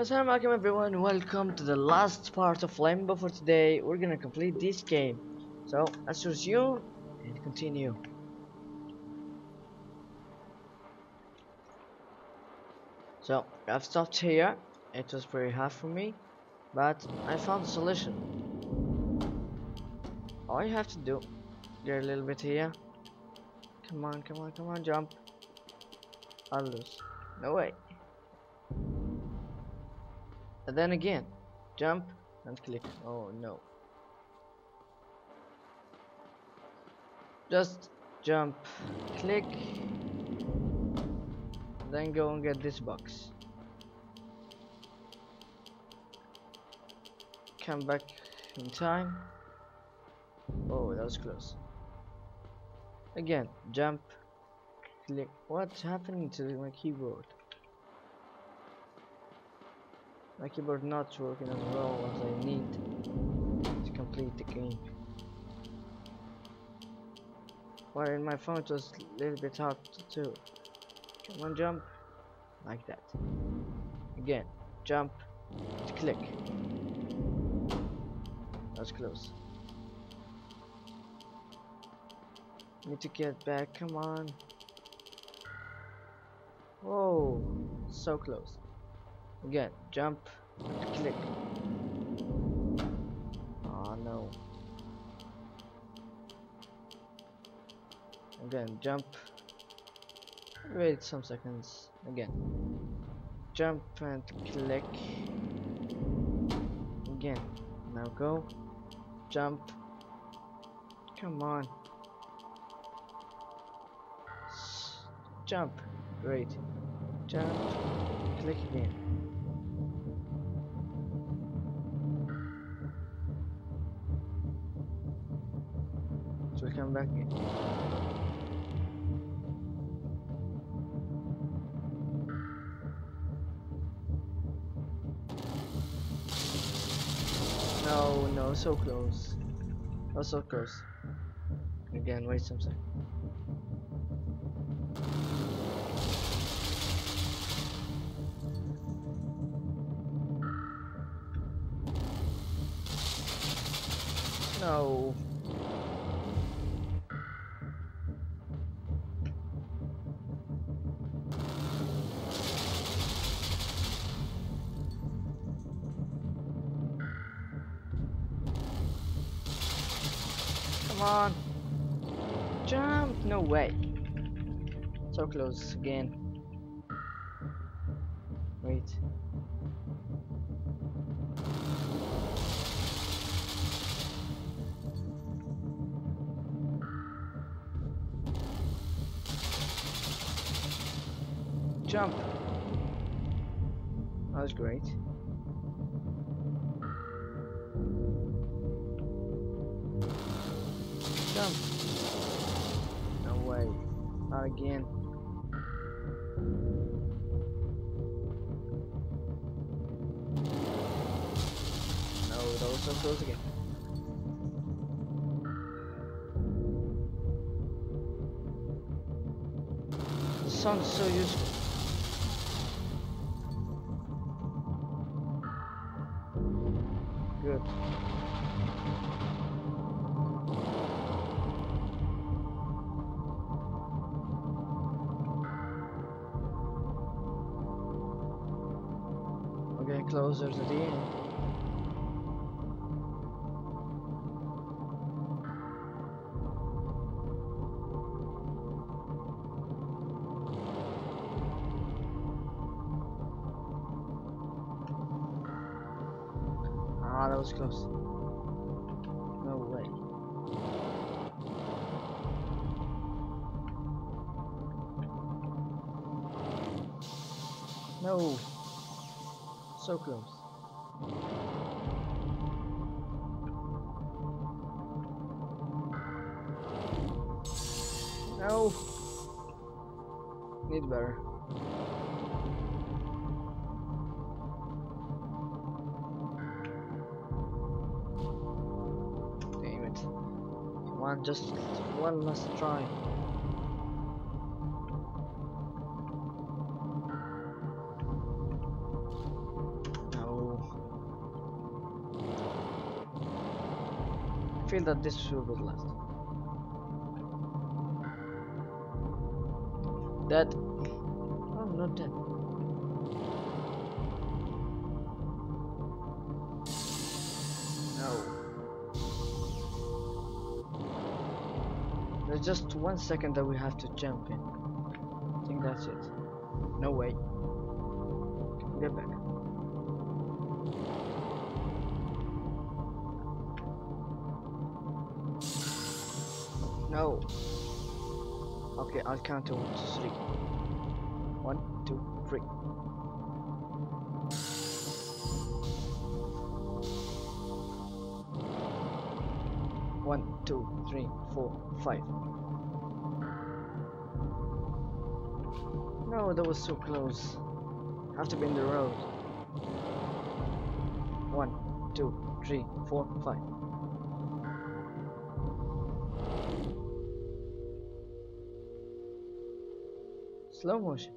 Assalamu alaikum everyone, welcome to the last part of Limbo for today. We're gonna complete this game. So, let's resume and continue. So, I've stopped here. It was very hard for me, but I found a solution. All you have to do, get a little bit here. Come on, come on, come on, jump. I'll lose. No way. And then again, jump and click. Oh no. Just jump, click, then go and get this box. Come back in time. Oh, that was close. Again, jump, click. What's happening to my keyboard? My keyboard not working as well as I need to complete the game. While in my phone it was a little bit hard to. Come on, jump. Like that. Again, jump, click. That's close. Need to get back, come on. Whoa, so close. Again, jump, click. Oh no. Again, jump. Wait some seconds. Again. Jump and click. Again. Now go. Jump. Come on. Jump. Great. Jump. Click again. So we come back in. No, no, so close. Oh, so close. Again, wait some second. No. Come on. Jump! No way. So close again. Wait. Jump. That was great. Jump. No way. Not again. No, that was so close again. The so useful. Closer to the end. Ah, that was close. No way. No. So close. No. Need better. Damn it. Come on, just one last try. That this will be the last. Dead. Oh, I'm not dead. No. There's just one second that we have to jump in. I think that's it. No way. Get back. No. Okay, I'll count to three. One, two, three. One, two, three, four, five. No, that was so close. Have to be in the road. One, two, three, four, five. slow motion.